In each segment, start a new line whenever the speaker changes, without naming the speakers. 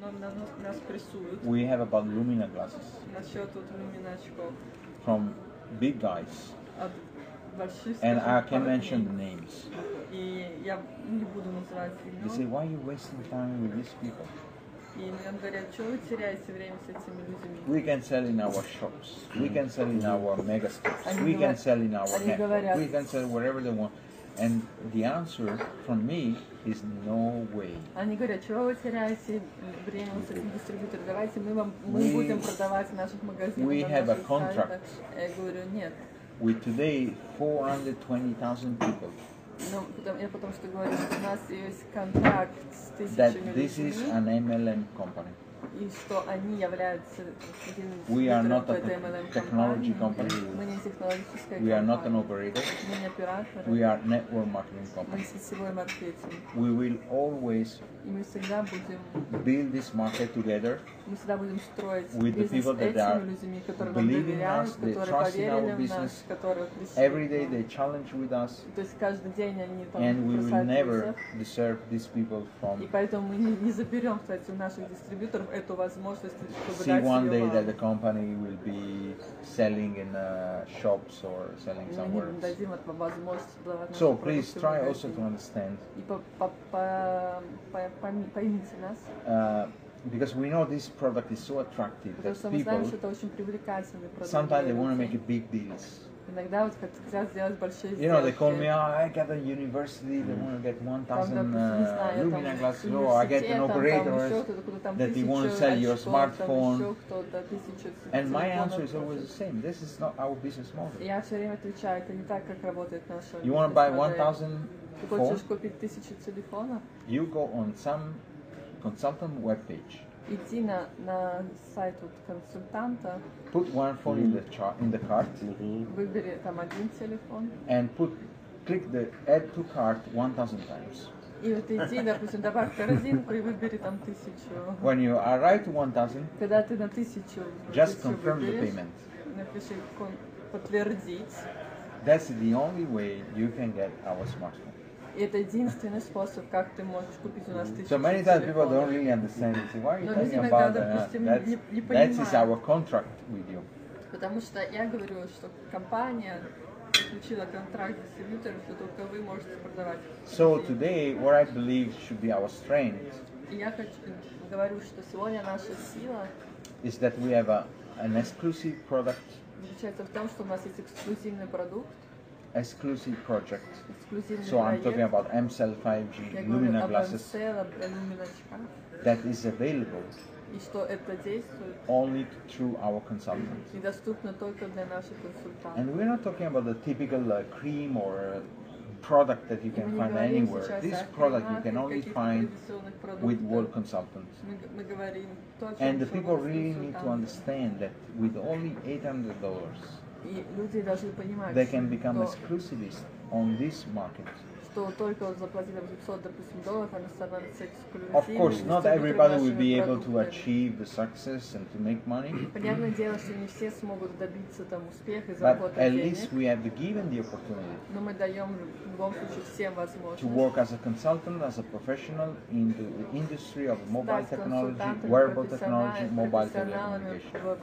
но на- на- нас прессуют
We have about Lumina glasses
насчет вот Lumina очков
from big guys,
от больших
and I
скажем,
can mention the
парней.
names.
И я не буду называть
They say,
имен.
"Why are you wasting time with these people?
И нам говорят, что вы теряете время с этими людьми?
We can sell in our shops. We can sell in our mega stores.
Они
We can
говорят-
sell in our
они
network.
говорят-
We can sell wherever they want." And the answer from me is no way.
Они говорят, чего вы теряете время с этим дистрибьютором? Давайте мы вам мы
We-
будем продавать в наших магазинах,
we
на
have a
наших
contract.
сайтах. Я говорю, нет.
With today 420,000 people,
Ну, потому- я потому что говорю, что у нас есть контракт с
that
тысячами
this is
людьми,
an MLM company.
и что они являются таким
We are
дистрибьютором
not a
в этой MLM
technology
компании.
company.
Мы не технологическая
We are not an
компания.
operator.
Мы не операторы.
We are network marketing
Мы
company.
сетевой маркетинг.
We will always
И мы всегда будем,
build this market together
мы всегда будем строить
With the
бизнес
people that are
этими людьми, которые нам
believe in
доверяют,
us, they
которые
trust in
поверили
our
в нас,
business.
которые пришли.
Every
к
day
нам.
they challenge with us,
То есть каждый день они там
and we will
бросают
never
вызов.
deserve these people
И
from.
поэтому мы не, не заберем, кстати, у наших дистрибьюторов эту возможность, чтобы
See
дать
one
ее
day
вам.
that the company will be selling in uh, shops or selling
Мы
somewhere
не
else.
дадим эту возможность продавать наши
So
продукты
please
в
try also
магазине.
to understand,
И по, по, по, по- пойми- поймите нас,
uh, because we know this product is so attractive
потому
that
что мы знаем,
people
что это очень привлекательный продукт.
sometimes they
для
want to
людей.
make it big deals.
Иногда вот хотят сделать большие
You know, they call me,
сделки.
oh, I got a university, they want to get 1,000
Там, допустим, не
uh,
знаю, там
Lumina glasses,
с
oh, I get an
университетом, там
operator.
еще кто-то, кто там
that they
тысячу
want to sell your
очков,
smartphone.
Там еще кто-то, тысячу
And my
телефонов
answer is always the
хочет.
same. This is not our business model.
Я все время отвечаю, это не так, как работает наша
You want to buy
бизнес-модель.
1,000
Ты
phone?
хочешь купить тысячу телефонов?
You go on some consultant webpage,
Иди на, на сайт вот консультанта,
put one phone in the chart in the cart,
выбери там один телефон,
and put click the add to cart 1,000 times.
и вот иди, допустим, добавь в корзинку и выбери там тысячу.
When you arrive to 1,000,
Когда ты на тысячу,
just
тысячу
confirm the
выберешь,
payment.
напиши кон- подтвердить.
That's the only way you can get our smartphone.
Это единственный способ, как ты можешь купить у нас тысячу
So many times people don't really understand. Why are you talking about that? That's, that is our contract with you.
Потому что я говорю, что компания заключила контракт с дистрибьютором, что только вы можете продавать.
So today, what I believe should be our strength
И я хочу, говорю, что сегодня наша сила
is that we have a, an exclusive product,
заключается в том, что у нас есть эксклюзивный продукт,
exclusive project.
Exclusive
so I'm talking about MCell 5G Lumina glasses that is available only through our consultants. And we're not talking about the typical uh, cream or uh, product that you can find anywhere. This product you can only find with world consultants. And the people really need to understand that with only $800
люди должны понимать,
they can become
что,
exclusivists on this market.
что только вот заплатив 500, допустим, долларов, они становятся эксклюзивными.
Of course, not
дистрибьюторами
everybody will be
нашими
able to
продуктами.
achieve the success and to make money,
Понятное дело, что не все смогут добиться там успеха и
but
заработать
at
денег,
least we have given the opportunity
но мы даем в любом случае всем
to
возможность
work as a consultant, as a professional in the industry of mobile
стать
technology,
консультантами,
wearable
профессионалами,
technology, mobile
профессионалами
telecommunication.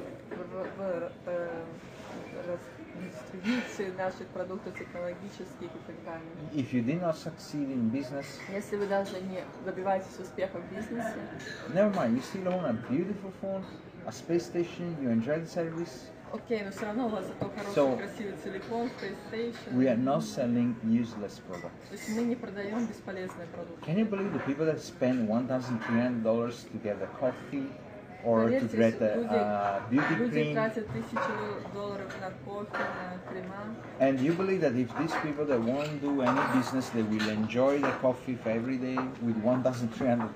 в, в- в- э, рас- дистрибьюции наших продуктов технологических и так далее.
If you did not succeed in business,
Если вы даже не добиваетесь успеха в бизнесе,
never mind, you still own a beautiful phone, a space station, you enjoy the service.
окей, но все равно у вас зато хороший,
So,
красивый телефон, PlayStation.
We are not selling useless products.
То есть мы не продаем бесполезные продукты.
Can you believe the people that spend $1,300 to get a coffee or to create a, beauty cream. And you believe that if these people that won't do any business, they will enjoy the coffee every day with 1,300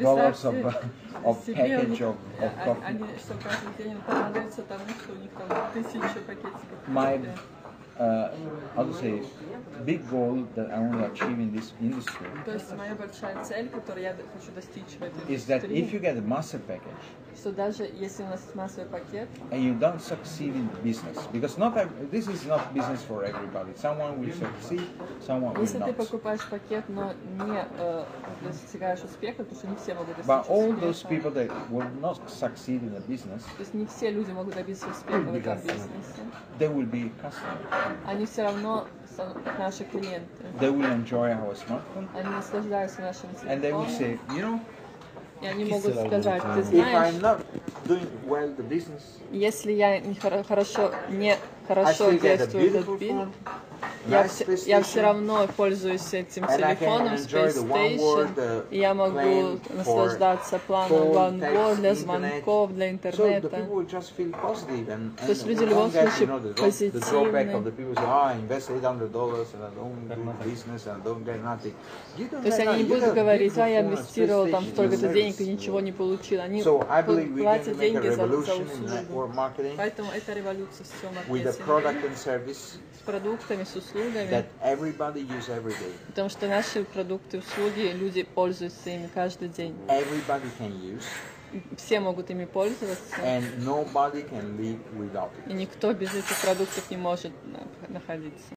dollars of,
uh,
of package of, of coffee. My uh, how to say, big goal that I want to achieve in this industry
То есть моя большая цель, которую я д- хочу достичь в этой
is that if you
индустрии,
get a master package
что даже если у нас есть массовый пакет,
and you don't succeed in business, because not ev- this is not business for everybody. Someone will succeed, someone will
если ты
not.
покупаешь пакет, но не э, достигаешь успеха, потому что не все могут достичь
But all
успеха.
those people that will not succeed in a business,
То есть не все люди могут добиться успеха в этом бизнесе.
they will be customers.
Они все равно наши клиенты.
They will enjoy our smartphone,
Они наслаждаются нашим
and they will
телефоном.
say, you know,
И они могут сказать, ты
if
знаешь,
I'm not doing well the business,
если я не хоро- хорошо, не хорошо действую этот бизнес, я, я все равно пользуюсь этим телефоном, Space
Station,
и я могу наслаждаться планом OneWord для звонков, для интернета. То есть люди в любом случае позитивны. То есть они не будут говорить, а я инвестировал там столько-то денег и ничего не получил. Они платят деньги за, услугу. Поэтому это революция в всем маркетинге. С продуктами, с услугами
услугами,
потому что наши продукты услуги люди пользуются ими каждый день.
Everybody can use.
Все могут ими пользоваться.
And nobody can live without.
И никто без этих продуктов не может находиться.